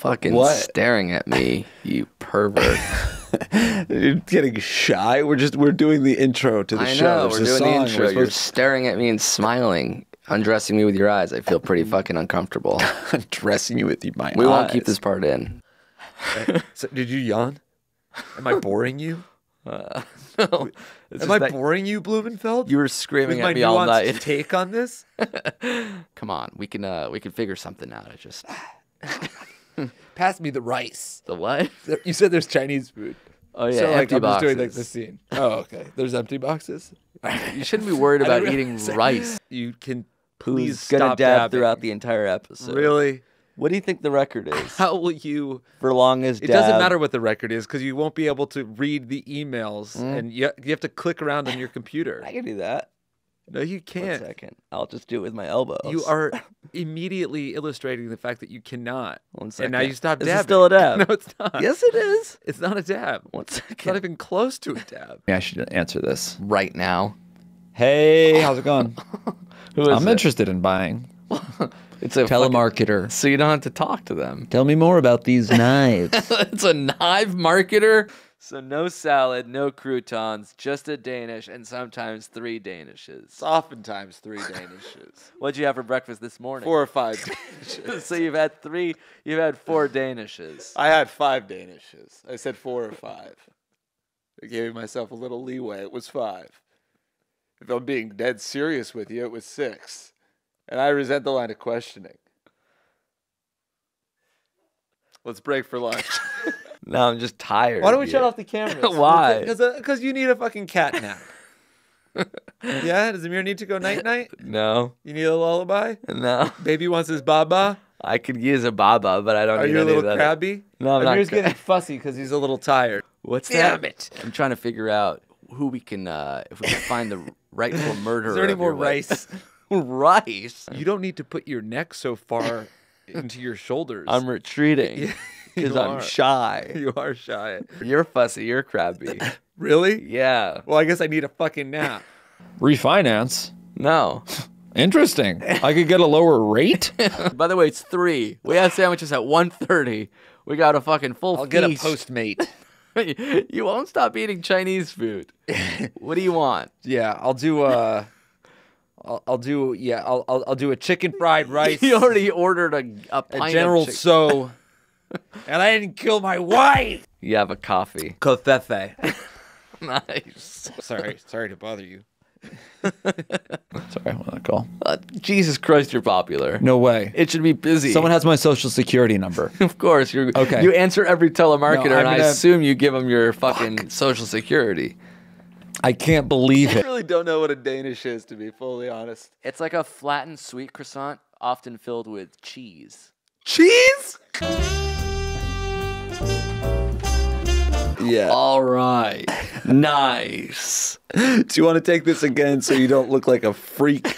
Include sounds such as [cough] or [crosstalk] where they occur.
fucking What? staring at me, you pervert. [laughs] You're getting shy. We're just we're doing the intro to the I show. know, we're doing the intro. You're supposed staring at me and smiling, undressing me with your eyes. I feel pretty fucking uncomfortable. [laughs] to dressing you with my eyes. We won't keep this part in. So, did you yawn? Am I boring you? [laughs] Uh, no. It's Am I boring you, Blumenfeld? You were With screaming my at me all night. take on this? Come on, we can uh we can figure something out. I just [laughs] Pass me the rice. the what? You said there's Chinese food. Oh yeah, so like empty I'm just doing like the scene. Oh, okay. There's empty boxes. [laughs] You shouldn't be worried about eating rice. You can please Who's gonna stop dab dabbing. throughout the entire episode? Really? What do you think the record is [laughs] How will you? for longest? It doesn't matter what the record is because you won't be able to read the emails, Mm. and you you have to click around on your computer. I can do that. No, you One can't. second. I'll just do it with my elbows. You are immediately illustrating the fact that you cannot. One And now you stop Is dabbing. it still a dab? [laughs] No, it's not. Yes, it is. It's not a dab. One It's not second. even close to a dab. Yeah, I should answer this. Right now. Hey, [laughs] how's it going? [laughs] Who is I'm it? interested in buying. It's a fucking- Telemarketer. so you don't have to talk to them. Tell me more about these knives. it's a knife marketer. So no salad, no croutons, just a Danish, and sometimes three Danishes. Oftentimes three Danishes. [laughs] What'd you have for breakfast this morning? Four or five [laughs] Danishes. so you've had three. You've had four Danishes. I had five Danishes. I said four or five. I gave myself a little leeway. It was five. If I'm being dead serious with you, it was six. And I resent the line of questioning. Let's break for lunch. [laughs] No, I'm just tired. Why don't we dude. shut off the [laughs] cameras? Why? Because you need a fucking cat nap. [laughs] yeah? Does Amir need to go night night? No, You need a lullaby? no. Baby wants his baba? I could use a baba, but I don't Are need you a any of little that. crabby? No, I'm not Amir's cra- getting fussy because he's a little tired. What's Damn that? it. I'm trying to figure out who we can, uh, if we can find the rightful [laughs] murderer. Is there any more rice? rice. You don't need to put your neck so far into your shoulders. I'm retreating [laughs] because I'm are. shy. [laughs] You are shy. You're fussy. You're crabby. [laughs] Really? yeah. Well, I guess I need a fucking nap. Refinance. No. Interesting. I could get a lower rate. By the way, it's three. We had sandwiches at 1.30. We got a fucking full I'll get a feast. Postmate. you won't stop eating Chinese food. what do you want? yeah, I'll do uh I'll, I'll do yeah, I'll, I'll I'll do a chicken fried rice. You already ordered a, a a pint General of chick- So. [laughs] and I didn't kill my wife. You have a coffee. Covfefe. [laughs] nice. sorry, sorry to bother you. [laughs] Sorry, what did I call? Uh, Jesus Christ, you're popular. No way. It should be busy. Someone has my social security number. of course, you're Okay. You answer every telemarketer, No, I'm and I gonna- assume you give them your fucking social security. I can't believe it. I really don't know what a Danish is, to be fully honest. It's like a flattened sweet croissant, often filled with cheese. Cheese? Yeah. All right, [laughs] nice. Do you want to take this again so you don't look like a freak